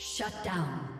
Shut down.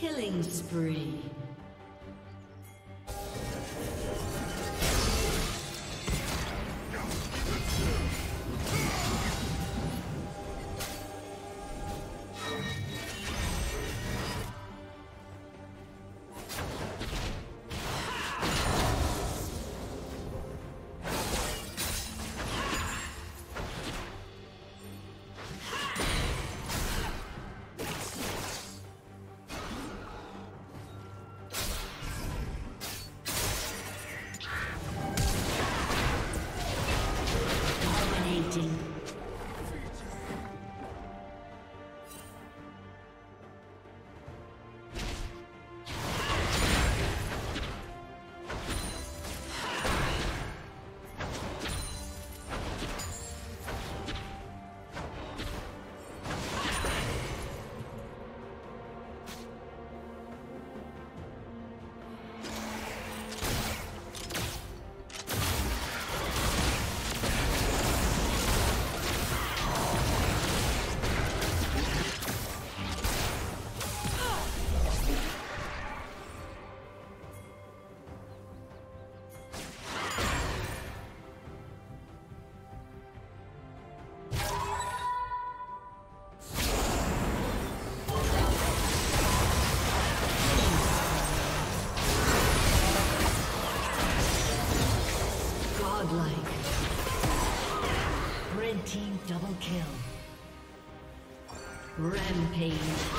Killing spree. Rampage.